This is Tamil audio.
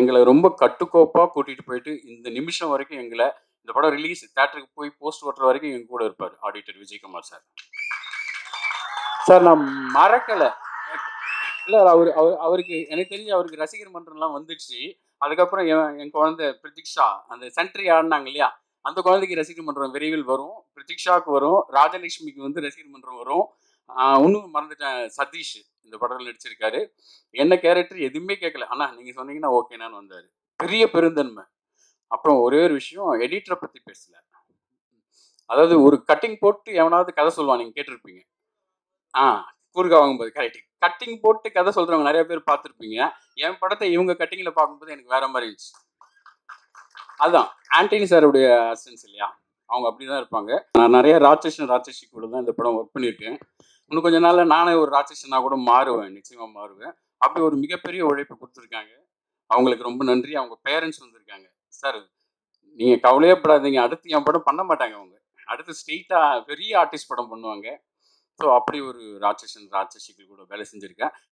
எங்களை ரொம்ப கட்டுக்கோப்பாக கூட்டிகிட்டு போயிட்டு இந்த நிமிஷம் வரைக்கும் எங்களை இந்த படம் ரிலீஸ் தேட்டருக்கு போய் போஸ்ட் ஓட்டுற வரைக்கும் எங்க கூட இருப்பார் ஆடிட்டர் விஜயகுமார் சார் சார் நான் மறக்கலை. இல்லை அவர் அவர் அவருக்கு எனக்கு தெரிஞ்சு அவருக்கு ரசிகர் மன்றம்லாம் வந்துடுச்சு அதுக்கப்புறம் என் என் குழந்தை பிரதீக்ஷா அந்த சென்ட்ரி ஆடினாங்க இல்லையா? அந்த குழந்தைக்கு ரசிகர் மன்றம் விரைவில் வரும். பிரதீக்ஷாவுக்கு வரும். ராஜலட்சுமிக்கு வந்து ரசிகர் மன்றம் வரும். இன்னும் மறந்துட்டேன் சதீஷ். இந்த படத்தில் நடிச்சிருக்காரு. என்ன கேரக்டர் எதுவுமே கேட்கல அண்ணா நீங்கள் சொன்னீங்கன்னா ஓகேனான்னு வந்தார். பெரிய பெருந்தன்மை. அப்புறம் ஒரே ஒரு விஷயம் எடிட்டரை பற்றி பேசல. அதாவது ஒரு கட்டிங் போட்டு எவனாவது கதை சொல்லுவான் நீங்கள் கேட்டிருப்பீங்க. ஆ கூறுகா வாங்கும்போது கரெக்ட் கட்டிங் போட்டு கதை சொல்றவங்க நிறைய பேர் பார்த்துருப்பீங்க. என் படத்தை இவங்க கட்டிங்கில் பார்க்கும்போது எனக்கு வேற மாதிரி இருந்துச்சு. அதுதான் ஆண்டனி சாருடைய அசன்ஸ் இல்லையா? அவங்க அப்படிதான் இருப்பாங்க. நான் நிறைய ராட்சசன் ராட்சசி கூட தான் இந்த படம் ஒர்க் பண்ணியிருக்கேன். இன்னும் கொஞ்ச நாள்ல நானே ஒரு ராட்சசனா கூட மாறுவேன். நிச்சயமா மாறுவேன். அப்படி ஒரு மிகப்பெரிய உழைப்பு கொடுத்துருக்காங்க. அவங்களுக்கு ரொம்ப நன்றி. அவங்க பேரண்ட்ஸ் வந்திருக்காங்க. சார் நீங்க கவலையே படாதீங்க அடுத்து என் படம் பண்ண மாட்டாங்க அவங்க. அடுத்து ஸ்ட்ரெயிட்டா பெரிய ஆர்டிஸ்ட் படம் பண்ணுவாங்க. ஸோ அப்படி ஒரு ராட்சசன் ராட்சசிகள் கூட வேலை செஞ்சிருக்கேன்.